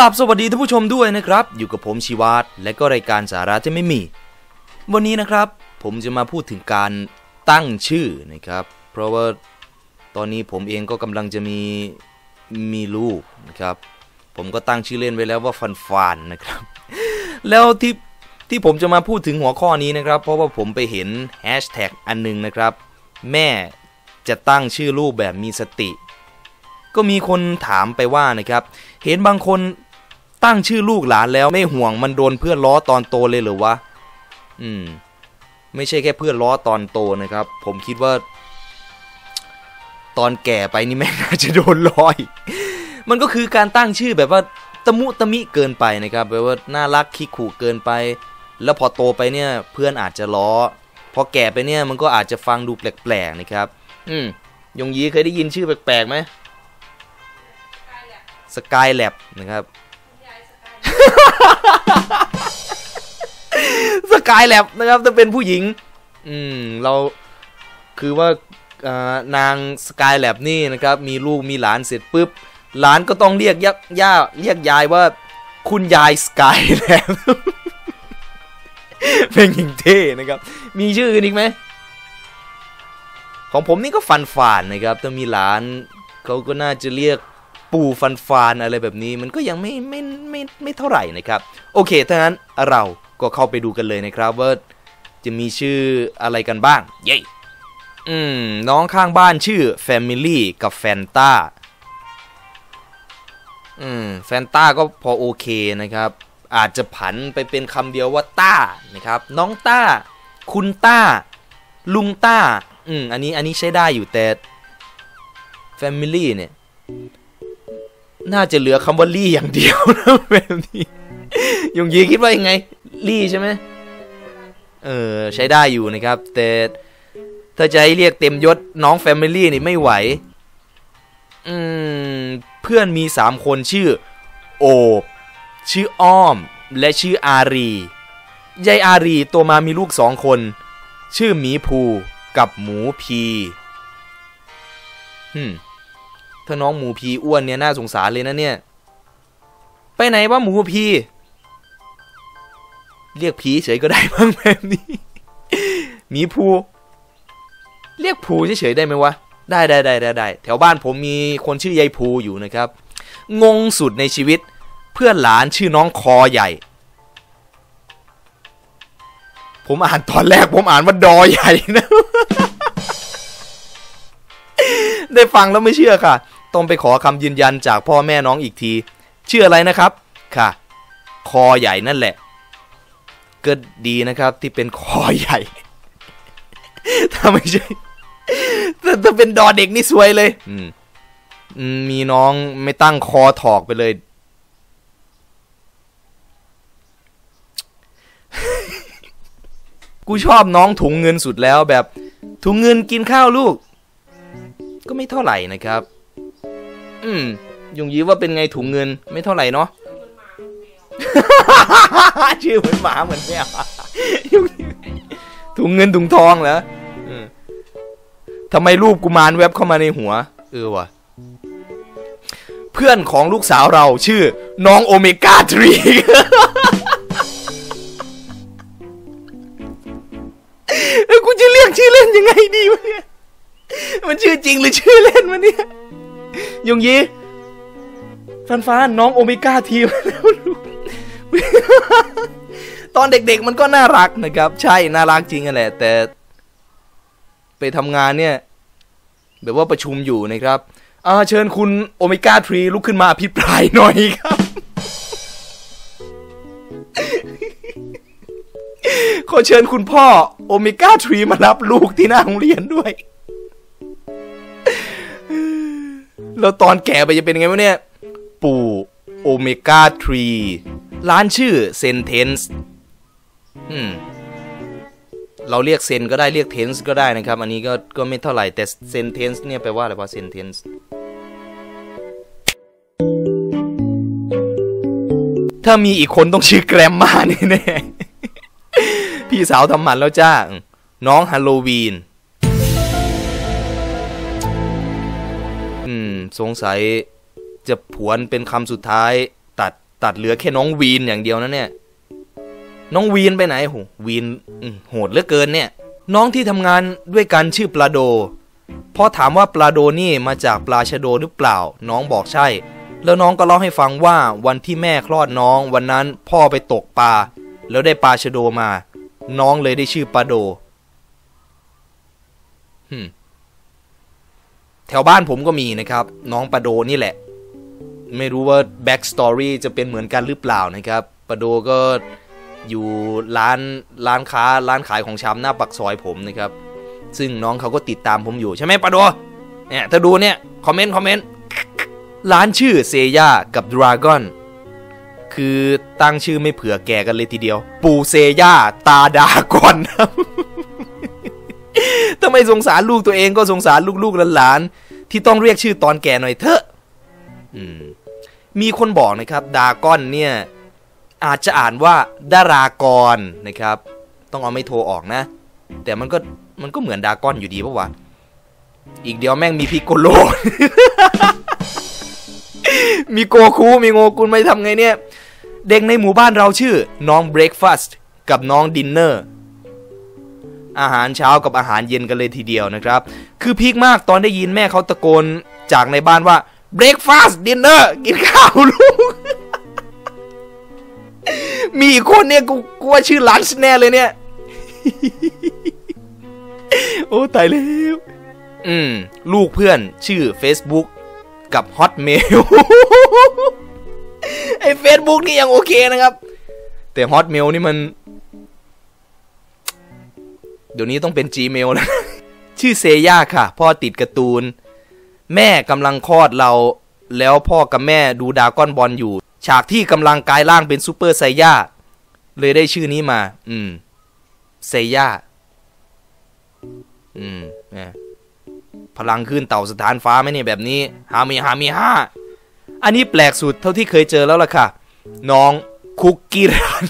ลับสวัสดีท่านผู้ชมด้วยนะครับ อยู่กับผมชีวาตและก็รายการสาระที่ไม่มี วันนี้นะครับ ผมจะมาพูดถึงการตั้งชื่อนะครับ เพราะว่าตอนนี้ผมเองก็กำลังจะมีมีลูกนะครับ ผมก็ตั้งชื่อเล่นไว้แล้วว่าฟันฟานนะครับ แล้วที่ที่ผมจะมาพูดถึงหัวข้อนี้นะครับ เพราะว่าผมไปเห็นแฮชแท็กอันหนึงนะครับ แม่จะตั้งชื่อลูกแบบมีสติ ก็มีคนถามไปว่านะครับ เห็นบางคน ตั้งชื่อลูกหลานแล้วไม่ห่วงมันโดนเพื่อนล้อตอนโตเลยหรือวะ อืม ไม่ใช่แค่เพื่อนล้อตอนโตนะครับ ผมคิดว่า ตอนแก่ไปนี่แม่งน่าจะโดนล้ออีกมันก็คือการตั้งชื่อแบบว่าตะมุตะมิเกินไปนะครับแบบว่าน่ารักคิกขู่เกินไป แล้วพอโตไปเนี่ยเพื่อนอาจจะล้อ พอแก่ไปเนี่ยมันก็อาจจะฟังดูแปลกๆนะครับ อืมยงยีเคยได้ยินชื่อแปลกๆไหมสกายแลบนะครับ สกายแลบนะครับถ้าเป็นผู้หญิง อืม เราคือว่านางสกายแลบนี่นะครับ มีลูกมีหลานเสร็จปุ๊บ หลานก็ต้องเรียกยักย่าเรียกยายว่า คุณยายสกายแลบเป็นยิงเท่นะครับ มีชื่อกันอีกไหม ของผมนี่ก็ฟันฟานนะครับถ้ามีหลานเขาก็น่าจะเรียก ปูฟันฟานอะไรแบบนี้มันก็ยังไม่ไม่ไม่ไม่เท่าไหร่นะครับ โอเคถ้างั้นเราก็เข้าไปดูกันเลยนะครับว่าจะมีชื่ออะไรกันบ้าง เย้อืมน้องข้างบ้านชื่อ Family กับ Fanta อืมแฟนต้าก็พอโอเคนะครับ อาจจะผันไปเป็นคำเดียวว่าต้านะครับ น้องต้า คุณต้า ลุงต้า อืมอันนี้อันนี้ใช้ได้อยู่แต่ Family เนี่ย น่าจะเหลือคำว่าลี่อย่างเดียวนะแบบนี้ยงยีคิดว่ายังไง ลี่ใช่ไหมเออใช้ได้อยู่นะครับ แต่ถ้าจะให้เรียกเต็มยศน้อง Family นี่ไม่ไหว อืม เพื่อนมีสามคนชื่อ โอบชื่ออ้อม และชื่ออารียายอารีตัวมามีลูกสองคน ชื่อหมีภูกับหมูพีฮึม ถ้าน้องหมูพีอ้วนเนี่ยน่าสงสารเลยนะเนี่ย ไปไหนวะหมูพี เรียกผีเฉยก็ได้บ้างแบบนี้หมีภูเรียกภูเฉยๆได้ไหมวะ ได้ได้ได้ได้ได้แถวบ้านผมมีคนชื่อยายภูอยู่นะครับ งงสุดในชีวิต เพื่อนหลานชื่อน้องคอใหญ่ ผมอ่านตอนแรกผมอ่านว่าดอใหญ่นะ ได้ฟังแล้วไม่เชื่อค่ะ ต้องไปขอคำยืนยันจากพ่อแม่น้องอีกที เชื่ออะไรนะครับ ค่ะ คอใหญ่นั่นแหละ ก็ดีนะครับที่เป็นคอใหญ่ ถ้าไม่ใช่ถ้าถ้าเป็นดอเด็กนี่สวยเลย อืมมีน้องไม่ตั้งคอถอกไปเลย กูชอบน้องถุงเงินสุดแล้วแบบ ถุงเงินกินข้าวลูก ก็ไม่เท่าไหร่นะครับ อืมยงยีว่าเป็นไงถุงเงินไม่เท่าไหร่เนาะชื่อเหมือนหมาเหมือนแมวยงยีถุงเงินถุงทองเหรอทำไมรูปกุมารแวบเข้ามาในหัว เออวะเพื่อนของลูกสาวเราชื่อน้องโอเมก้าทรี อจริงหรือชื่อเล่นวะเนี่ยยงยีฟันฟ้าน้องโอเมก้าทีมาแล้วลูกตอนเด็กๆมันก็น่ารักนะครับ ใช่น่ารักจริงอแหละ แต่ ไปทำงานเนี่ยแบบว่าประชุมอยู่นะครับอาเชิญคุณโอเมก้าทรีลุกขึ้นมาอภิปรายหน่อยครับ ขอเชิญคุณพ่อโอเมก้าทรีมารับลูกที่หน้าโรงเรียนด้วย แล้วตอนแก่ไปจะเป็นไงวะเนี่ย ปู่โอเมก้าทรีร้านชื่อเซนเทนส์อืมเราเรียกเซนก็ได้เรียกเทนส์ก็ได้นะครับ อันนี้ก็ก็ไม่เท่าไหร่แต่เซนเทนส์เนี่ยแปลว่าอะไรวะเซนเทนส์ถ้ามีอีกคนต้องชื่อแกรมมาแน่ๆพี่สาวทำหมันแล้วจ้า น้องฮาโลวีน อืม สงสัยจะผวนเป็นคำสุดท้าย ตัดตัดเหลือแค่น้องวีนอย่างเดียวนะเนี่ย น้องวีนไปไหนโหวีนโหดเหลือเกินเนี่ย น้องที่ทำงานด้วยกันชื่อปลาโดพอถามว่าปลาโดนี่มาจากปลาชะโดหรือเปล่า น้องบอกใช่ แล้วน้องก็เล่าให้ฟังว่าวันที่แม่คลอดน้อง วันนั้นพ่อไปตกปลาแล้วได้ปลาชะโดมา น้องเลยได้ชื่อปลาโดหึ แถวบ้านผมก็มีนะครับ น้องปลาโดนี่แหละ ไม่รู้ว่า backstory จะเป็นเหมือนกันหรือเปล่านะครับปลาโดก็อยู่ร้านร้านค้าร้านขายของชำหน้าปากซอยผมนะครับ ซึ่งน้องเขาก็ติดตามผมอยู่ใช่ไหมปลาโดเนี่ยถ้าดูเนี่ย คอมเมนต์ คอมเมนต์ ร้านชื่อเซย่ากับดราก้อนคือตั้งชื่อไม่เผื่อแก่กันเลยทีเดียว ปูเซย่าตาดากอนครับ ถ้าไม่สงสารลูกตัวเองก็สงสารลูกๆหลานๆที่ต้องเรียกชื่อตอนแก่หน่อยเถอะอมมีคนบอกนะครับ ดากอนเนี่ย อาจจะอ่านว่าดารากรนะครับ ต้องเอาไม่โทรออกนะ แต่มันก็มันก็เหมือนดากอนอยู่ดีปะวะอีกเดียวแม่งมีพิกโกโล มีโกคูมีโงกุลไม่ทำไงเนี่ย เด็กในหมู่บ้านเราชื่อ น้องเบรคฟาสต์กับน้องดินเนอร์ อาหารเช้ากับอาหารเย็นกันเลยทีเดียวนะครับ คือพีคมากตอนได้ยินแม่เขาตะโกนจากในบ้านว่า breakfast dinner กินข้าวลูก มีคนเนี่ยกูกูว่าชื่อลันช์แน่เลยเนี่ย โอ้ตายแล้วอืม ลูกเพื่อนชื่อ Facebook กับ Hotmail ไอ้ Facebook นี่ยังโอเคนะครับ แต่ Hotmail นี่มัน เดี๋ยวนี้ต้องเป็น Gmail แล้ว ชื่อเซย่าค่ะ พ่อติดการ์ตูน แม่กำลังคลอดเรา แล้วพ่อกับแม่ดูดาก้อนบอลอยู่ ฉากที่กำลังกายร่างเป็นซูเปอร์ไซย่า เลยได้ชื่อนี้มา อืมไซย่า อืมนี่ยพลังขึ้นเต่าสถานฟ้าไหมเนี่ยแบบนี้ฮามีฮามีห้า อันนี้แปลกสุดเท่าที่เคยเจอแล้วล่ะค่ะ น้องคุกกี้รัน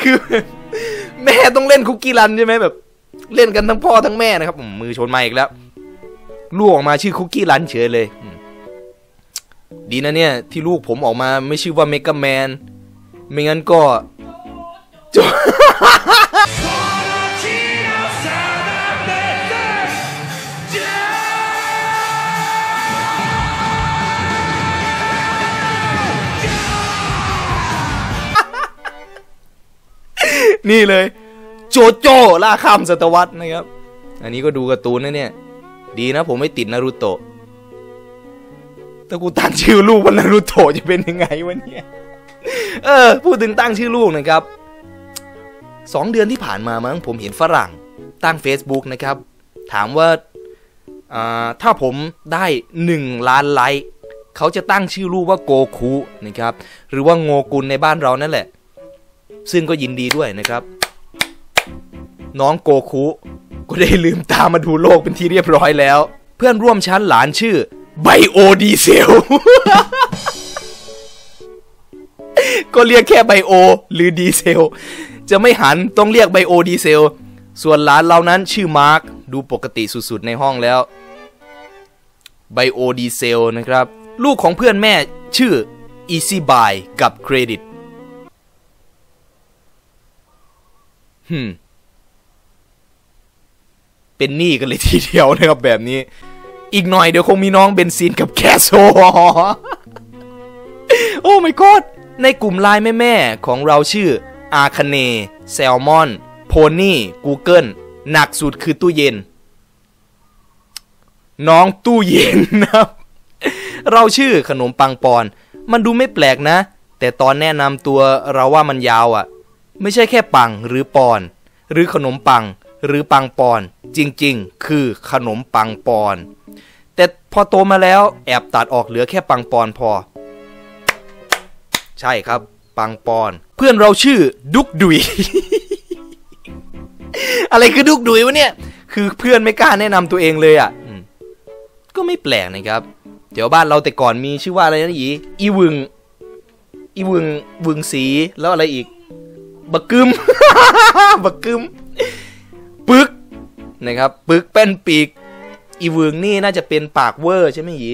คือแม่ต้องเล่นคุกกี้รันใช่ไหมแบบ เล่นกันทั้งพ่อทั้งแม่นะครับมมือชนมาอีกแล้วลูกออกมาชื่อคุกกี้รันเฉยเลย ดีนะเนี่ย ที่ลูกผมออกมาไม่ชื่อว่าเมกาแมน ไม่งั้นก็จบ นี่เลย โจโจ้ล่าข้ามศตวรรษนะครับ อันนี้ก็ดูการ์ตูนนะเนี่ย ดีนะผมไม่ติดนารูโตะถ้ากูตั้งชื่อลูกว่านารูโตะจะเป็นยังไงวะเนี่ยเออ พูดถึงตั้งชื่อลูกนะครับสองเดือนที่ผ่านมามั้งผมเห็นฝรั่งตั้ง Facebook นะครับ ถามว่าถ้าผมได้ 1 ล้านไลค์เขาจะตั้งชื่อลูกว่าโกคุนะครับ หรือว่าโงกุลในบ้านเรานั่นแหละ ซึ่งก็ยินดีด้วยนะครับ น้องโกคุก็ได้ลืมตามาดูโลกเป็นที่เรียบร้อยแล้ว เพื่อนร่วมชั้นหลานชื่อไบโอดีเซล ก็เรียกแค่ไบโอ หรือดีเซล จะไม่หันต้องเรียกไบโอดีเซล ส่วนหลานเรานั้นชื่อมาร์คดูปกติสุดๆในห้องแล้วไบโอดีเซลนะครับ ลูกของเพื่อนแม่ชื่อ Easy Buy กับเครดิต ฮึเป็นหนี้กันเลยทีเดียวนะครับแบบนี้ อีกหน่อยเดี๋ยวคงมีน้องเบนซินกับแก๊สโซฮอล์ไม่กอดในกลุ่มไลน์แม่ๆของเราชื่ออาคเนแซลมอน โพนี่กูเกิลหนักสุดคือตู้เย็น น้องตู้เย็นนะครับเราชื่อขนมปังปอน มันดูไม่แปลกนะ แต่ตอนแนะนำตัวเราว่ามันยาวอะ่ะ ไม่ใช่แค่ปังหรือปอน หรือขนมปังหรือปังปอน จริงๆ คือขนมปังปอน แต่พอโตมาแล้วแอบตัดออกเหลือแค่ปังปอนพอ ใช่ครับ ปังปอน เพื่อนเราชื่อดุกดุย อะไรคือดุกดุยวะเนี่ย คือเพื่อนไม่กล้าแนะนำตัวเองเลยอะ่ะก็ไม่แปลกนะครับแถวบ้านเราแต่ก่อนมีชื่อว่าอะไรนะอีอีวึง อีวึงวึงสีแล้วอะไรอีก บักกึมบักกึมปึกนะครับปึกเป็นปีก อีวึงนี่น่าจะเป็นปากเวอร์ใช่ไหมยี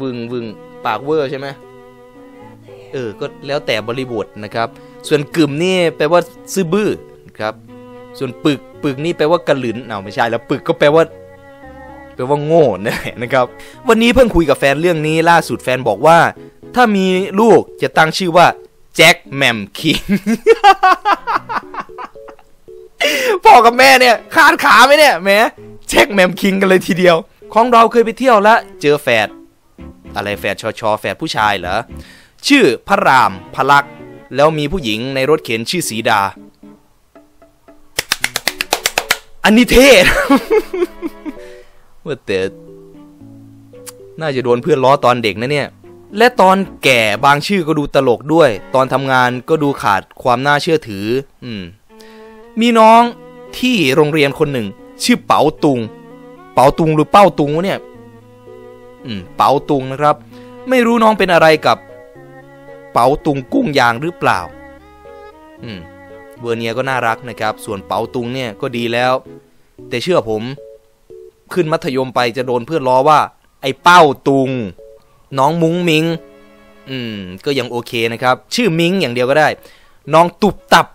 วึงวึงปากเวอร์ใช่ไหมเออก็แล้วแต่บริบทนะครับ ส่วนกึมนี่แปลว่าซื่อบื้อครับ ส่วนปึกปึกนี่แปลว่ากระหลืนเอาไม่ใช่แล้วปึกก็แปลว่าแปลว่าโง่นะนะครับ วันนี้เพิ่งคุยกับแฟนเรื่องนี้ล่าสุดแฟนบอกว่า ถ้ามีลูกจะตั้งชื่อว่า แจ็คแมมคิงพ่อกับแม่เนี่ยคานขาไหมเนี่ยแหมแจ็คแมมคิงกันเลยทีเดียว ของเราเคยไปเที่ยวแล้วเจอแฝดอะไรแฝดชอชอแฝดผู้ชายเหรอชื่อพระรามพลักษ์แล้วมีผู้หญิงในรถเข็นชื่อสีดา อันนี้เท่ว่าแต่น่าจะโดนเพื่อนล้อตอนเด็กนะเนี่ย และตอนแก่บางชื่อก็ดูตลกด้วย ตอนทำงานก็ดูขาดความน่าเชื่อถือ อืม มีน้องที่โรงเรียนคนหนึ่ง ชื่อเป๋าตุง เป๋าตุงหรือเป้าตุงวะเนี่ย อืม เป๋าตุงนะครับ ไม่รู้น้องเป็นอะไรกับ เป๋าตุงกุ้งยางหรือเปล่า อืม เวอร์เนียก็น่ารักนะครับ ส่วนเป๋าตุงเนี่ยก็ดีแล้ว แต่เชื่อผม ขึ้นมัธยมไปจะโดนเพื่อนล้อว่า ไอ้เป้าตุง น้องมุ้งมิงอืมก็ยังโอเคนะครับ ชื่อมิงอย่างเดียวก็ได้ น้องตุบตับ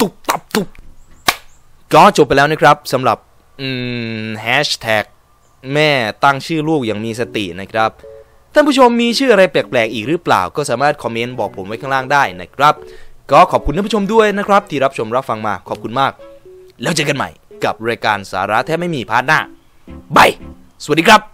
ตุบตับตุบก็จบไปแล้วนะครับสำหรับอืมแฮชแท็กแม่ตั้งชื่อลูกอย่างมีสตินะครับท่านผู้ชมมีชื่ออะไรแปลกๆ อีกหรือเปล่า ก็สามารถคอมเมนต์บอกผมไว้ข้างล่างได้นะครับ ก็ขอบคุณท่านผู้ชมด้วยนะครับ ที่รับชมรับฟังมาขอบคุณมาก แล้วเจอกันใหม่กับรายการสาระแทบไม่มีพาร์ทหน้าบายสวัสดีครับ